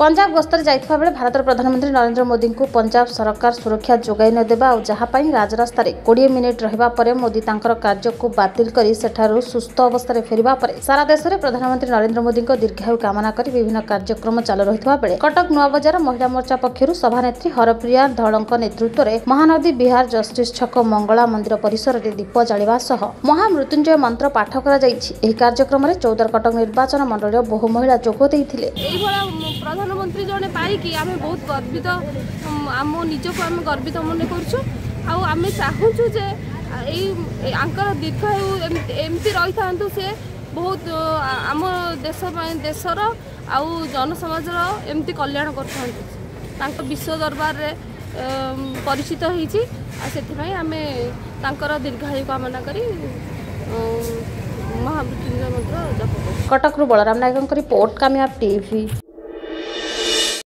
ପଞ୍ଜାବ ଗସ୍ତରେ ଯାଇଥିବା ବେଳେ ଭାରତର ପ୍ରଧାନମନ୍ତ୍ରୀ ନରେନ୍ଦ୍ର ମୋଦିଙ୍କୁ ପଞ୍ଜାବ ସରକାର ସୁରକ୍ଷା ଯୋଗାଇ ନ ଦେବା ଆଉ ଯାହା ପାଇଁ ରାଜରାସ୍ତାରେ କୋଡ଼ିଏ ମିନିଟ୍ ରହିବା ପରେ ମୋଦି ତାଙ୍କର କାର୍ଯ୍ୟକୁ ବାତିଲ କରି ସେଠାରୁ ସୁସ୍ଥ ଅବସ୍ଥାରେ ଫେରିବା ପରେ ସାରା ଦେଶରେ ପ୍ରଧାନମନ୍ତ୍ରୀ ନରେନ୍ଦ୍ର ମୋଦିଙ୍କ ଦୀର୍ଘାୟୁ କାମନା କରି ବିଭିନ୍ନ କାର୍ଯ୍ୟକ୍ରମ ଚାଲୁ ରହିଥିବା ବେଳେ କଟକ ନୂଆବଜାର ମହିଳା ମୋର୍ଚ୍ଚା ପକ୍ଷରୁ ସଭାନେତ୍ରୀ ହରପ୍ରିୟା ଧଳଙ୍କ ନେତୃତ୍ୱରେ ମହାନଦୀ ବିହାର ଜଷ୍ଟିସ୍ ଛକ ମଙ୍ଗଳା ମନ୍ଦିର ପରିସରରେ ଦୀପ ଜାଳିବା ସହ ମହାମୃତ୍ୟୁଞ୍ଜୟ ମନ୍ତ୍ର ପାଠ କରାଯାଇଛି। ଏହି କାର୍ଯ୍ୟକ୍ରମରେ ଚୌଦ୍ୱାର କଟକ ନିର୍ବାଚନ ମଣ୍ଡଳୀର ବହୁ ମହିଳା ଯୋଗ ଦେଇଥିଲେ। ପ୍ରଧାନମନ୍ତ୍ରୀ ଜଣେ ପାଇକି ଆମେ ବହୁତ ଗର୍ବିତ ଉମ୍, ଆମ ନିଜକୁ ଆମେ ଗର୍ବିତ ମନେ କରୁଛୁ। ଆଉ ଆମେ ଚାହୁଁଛୁ ଯେ ଏଇ ଏଇ ଆଙ୍କର ଦୀର୍ଘାୟୁ ଏମିତି ଏମିତି ରହିଥାନ୍ତୁ ସେ ବହୁତ ଆ, ଆମ ଦେଶ ପାଇଁ ଦେଶର ଆଉ ଜନସମାଜର ଏମିତି କଲ୍ୟାଣ କରିଥାନ୍ତୁ। ତାଙ୍କ ବିଶ୍ୱ ଦରବାରରେ ଉମ୍, ପରିଚିତ ହେଇଛି। ଆଉ ସେଥିପାଇଁ ଆମେ ତାଙ୍କର ଦୀର୍ଘାୟୁ କାମନା କରି ଉମ୍, ମହାମୃତ୍ୟୁଞ୍ଜୟ ମନ୍ତ୍ର ଜପ କରୁଛୁ। କଟକରୁ ବଳରାମ ନାୟକଙ୍କ ରିପୋର୍ଟ କାମିଆବ ଟିଭି।